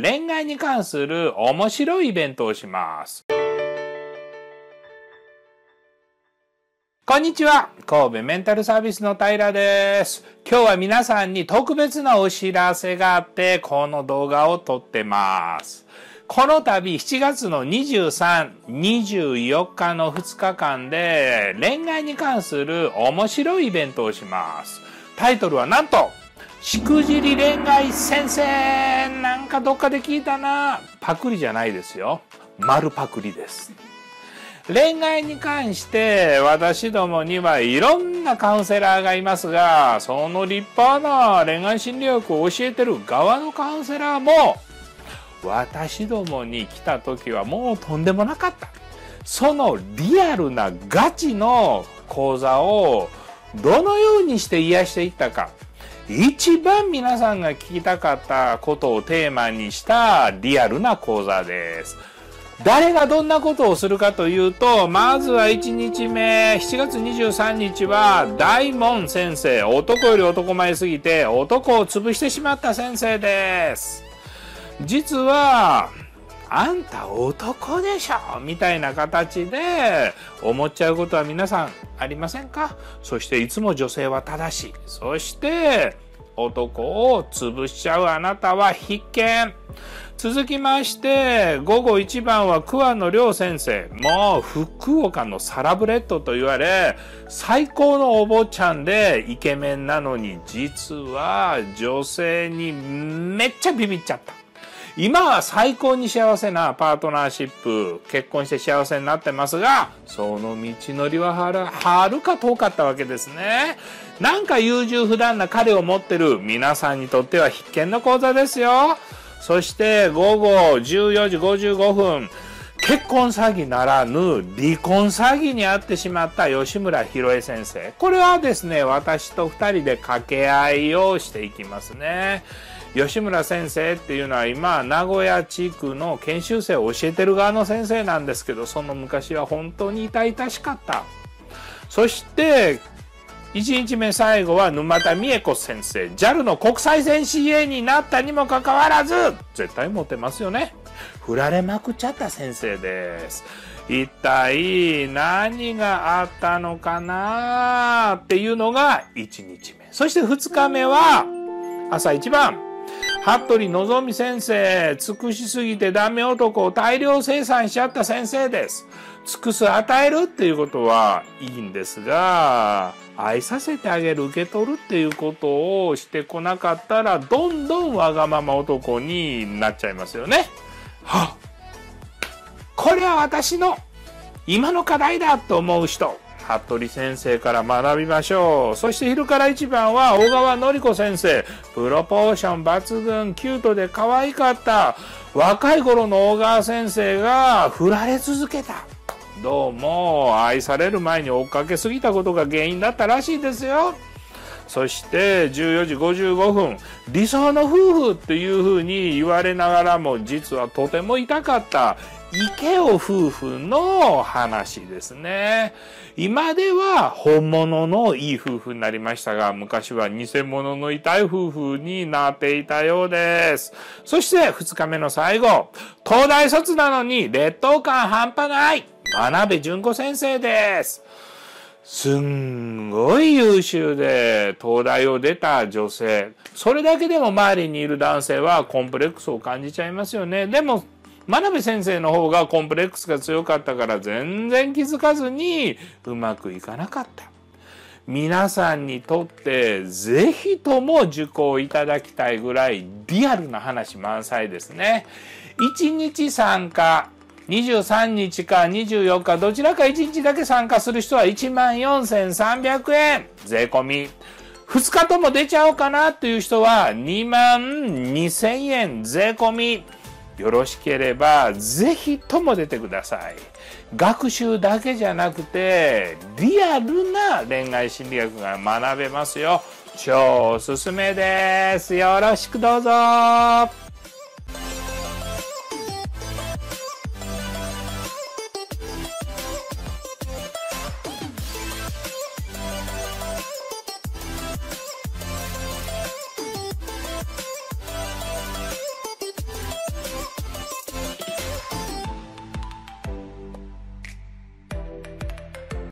恋愛に関する面白いイベントをします。こんにちは。神戸メンタルサービスの平です。今日は皆さんに特別なお知らせがあって、この動画を撮ってます。この度7月の23、24日の2日間で恋愛に関する面白いイベントをします。タイトルはなんと、しくじり恋愛先生なかどっかで聞いたな。パクリじゃないですよ。丸パクリです。恋愛に関して私どもにはいろんなカウンセラーがいますが、その立派な恋愛心理学を教えてる側のカウンセラーも、私どもに来た時はもうとんでもなかった。そのリアルなガチの講座をどのようにして癒していったか。一番皆さんが聞きたかったことをテーマにしたリアルな講座です。誰がどんなことをするかというと、まずは1日目、7月23日は大門先生、男より男前すぎて男を潰してしまった先生です。実は、あんた男でしょみたいな形で思っちゃうことは皆さんありませんか？そしていつも女性は正しい。そして男を潰しちゃうあなたは必見。続きまして、午後1番は桑野亮先生。もう福岡のサラブレッドと言われ、最高のお坊ちゃんでイケメンなのに、実は女性にめっちゃビビっちゃった。今は最高に幸せなパートナーシップ、結婚して幸せになってますが、その道のりははるはるか遠かったわけですね。なんか優柔不断な彼を持ってる皆さんにとっては必見の講座ですよ。そして午後14時55分、結婚詐欺ならぬ離婚詐欺に遭ってしまった吉村博恵先生。これはですね、私と二人で掛け合いをしていきますね。吉村先生っていうのは今名古屋地区の研修生を教えてる側の先生なんですけどその昔は本当に痛々しかった。そして1日目最後は沼田美恵子先生。JAL の国際線 CA になったにもかかわらず絶対モテますよね。振られまくっちゃった先生です。一体何があったのかなっていうのが1日目。そして2日目は朝一番。服部のぞみ先生、尽くしすぎてダメ男を大量生産しちゃった先生です。尽くす与えるっていうことはいいんですが、愛させてあげる、受け取るっていうことをしてこなかったら、どんどんわがまま男になっちゃいますよね。はこれは私の今の課題だと思う人。服部先生から学びましょう。そして昼から一番は小川のり子先生。プロポーション抜群、キュートで可愛かった。若い頃の小川先生が振られ続けた。どうも愛される前に追っかけすぎたことが原因だったらしいですよ。そして14時55分理想の夫婦っていうふうに言われながらも実はとても痛かった池尾夫婦の話ですね。今では本物のいい夫婦になりましたが、昔は偽物の痛い夫婦になっていたようです。そして2日目の最後、東大卒なのに劣等感半端ない真鍋純子先生です。すんごい優秀で東大を出た女性。それだけでも周りにいる男性はコンプレックスを感じちゃいますよね。でも真鍋先生の方がコンプレックスが強かったから全然気づかずにうまくいかなかった。皆さんにとってぜひとも受講いただきたいぐらいリアルな話満載ですね。1日参加、23日か24日、どちらか1日だけ参加する人は1万4300円税込み。2日とも出ちゃおうかなっていう人は2万2000円税込み。よろしければぜひとも出てください。学習だけじゃなくてリアルな恋愛心理学が学べますよ。超おすすめです。よろしくどうぞ。